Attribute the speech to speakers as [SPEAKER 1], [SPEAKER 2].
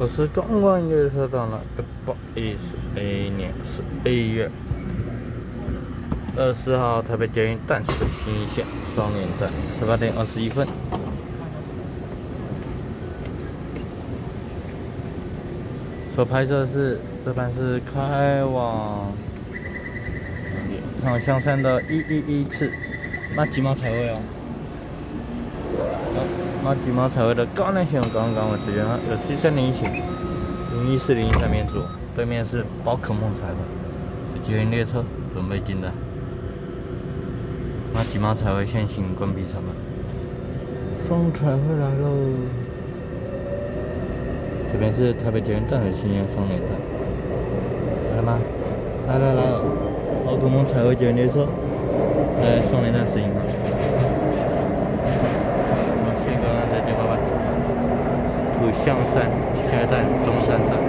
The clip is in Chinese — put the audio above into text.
[SPEAKER 1] 我是刚刚列车到了，不好意思，A 年是 A 月二十号台北捷运淡水新一线双连站，十八点二十一分。所拍摄是这班是开往开往香山的一一一次，那几毛彩绘哦。那几毛彩绘的高能熊刚刚的时间有七三零一起，零一四零三面左，对面是宝可梦彩绘，捷运列车准备进站。那几毛彩绘先行关闭车门，双彩绘来喽。这边是台北捷运淡水新线双联站，来了吗？来来来，宝可梦彩绘捷运列车，来双连象山，下一站中山站。